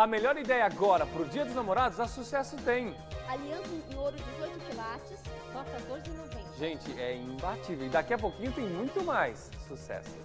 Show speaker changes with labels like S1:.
S1: A melhor ideia agora para o Dia dos Namorados, a Sucesso tem.
S2: Aliança em ouro 18 quilates, só R$ 14,90.
S1: Gente, é imbatível. E daqui a pouquinho tem muito mais. Sucesso.